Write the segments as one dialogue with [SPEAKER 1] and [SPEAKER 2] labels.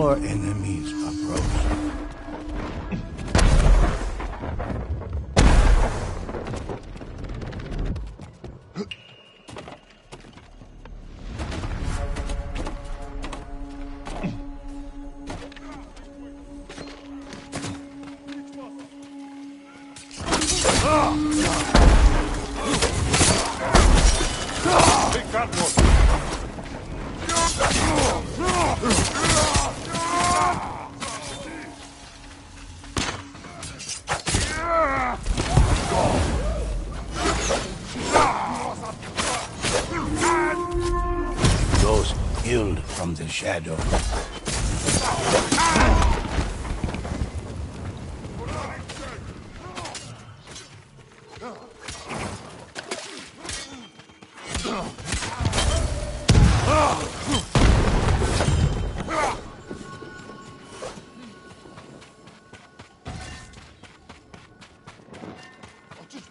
[SPEAKER 1] More enemies approach.
[SPEAKER 2] Take that one!
[SPEAKER 1] Those killed from the shadow.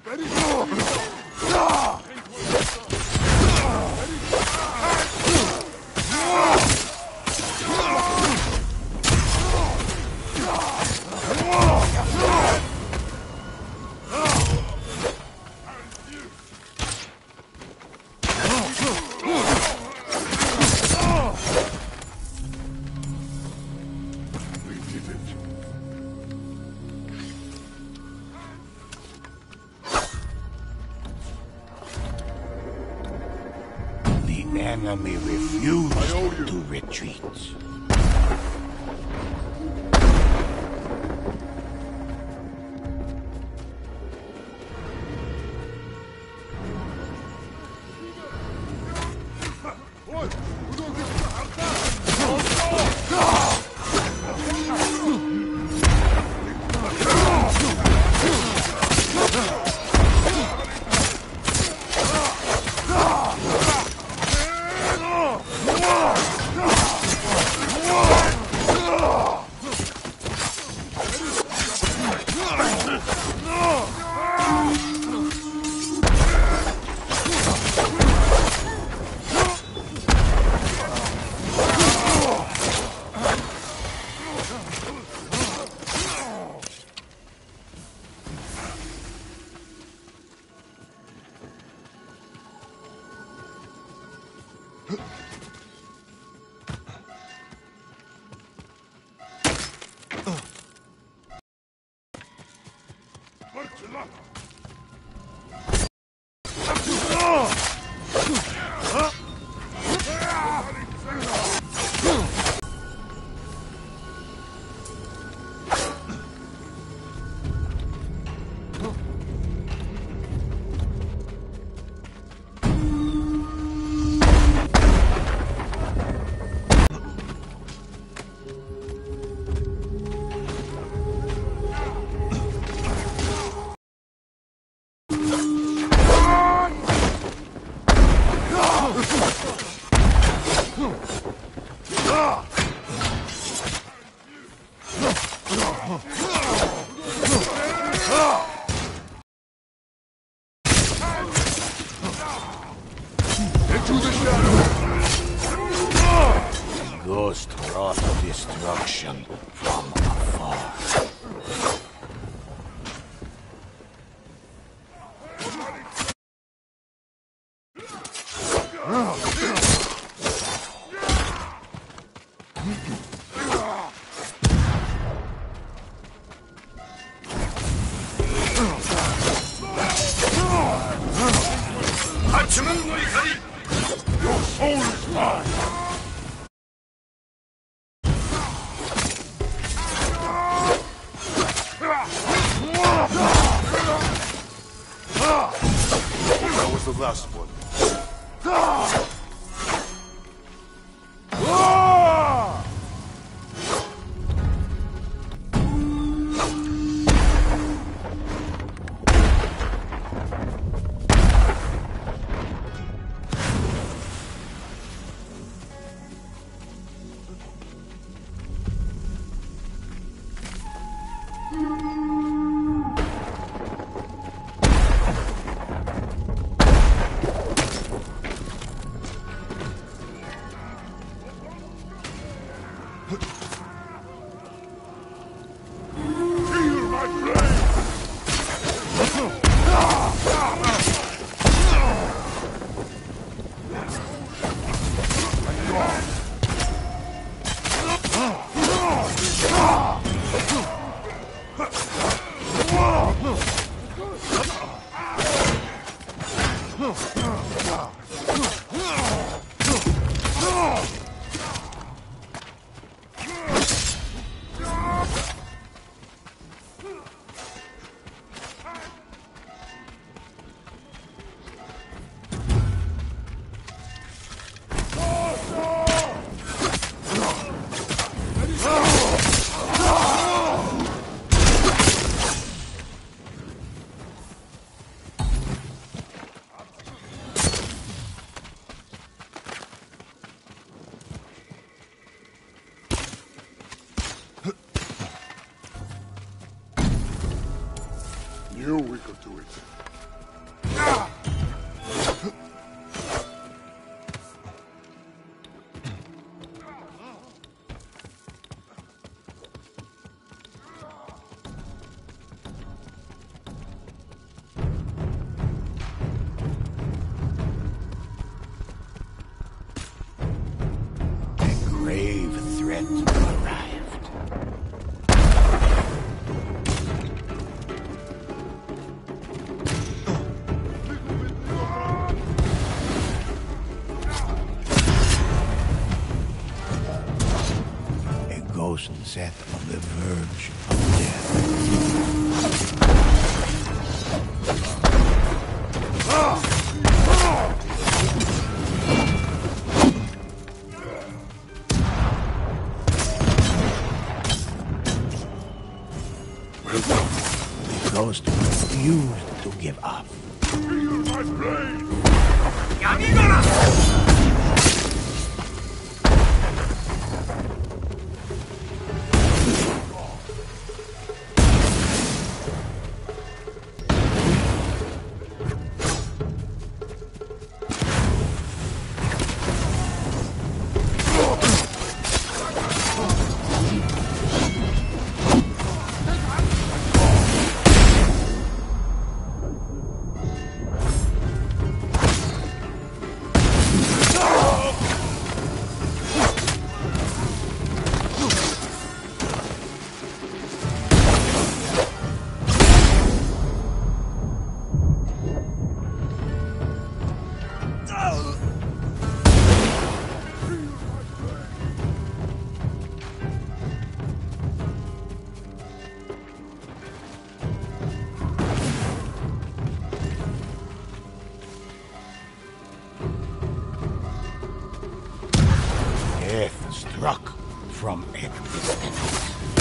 [SPEAKER 2] Ready,
[SPEAKER 1] go! Enemy refused
[SPEAKER 2] I owe you.
[SPEAKER 1] to retreat.
[SPEAKER 2] Into
[SPEAKER 1] refused to give up. Struck from every